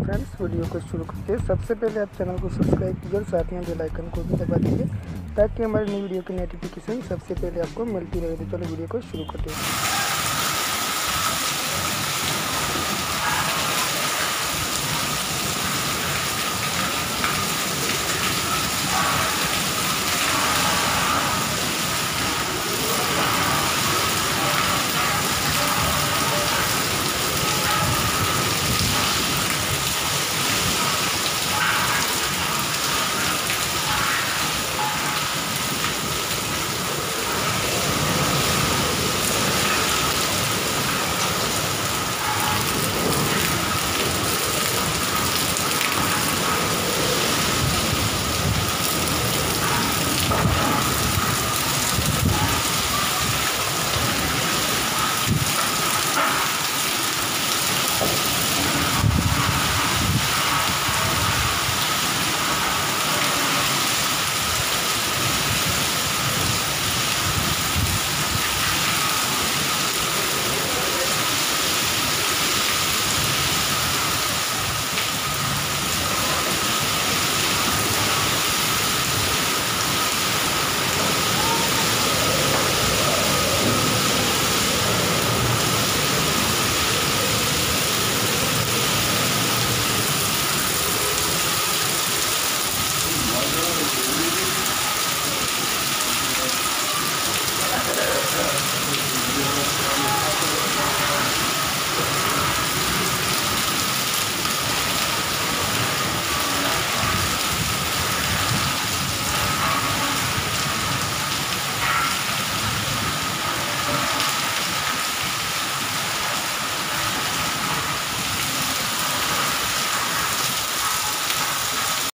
Friends video को शुरू करते हैं। सबसे पहले आप चैनल को सब्सक्राइब कीजिए और साथ में बेल आइकन को भी दबा दीजिए, ताकि हमारी नई वीडियो की नोटिफिकेशन सबसे पहले आपको मिलती रहे। तो चलो वीडियो को शुरू करते हैं।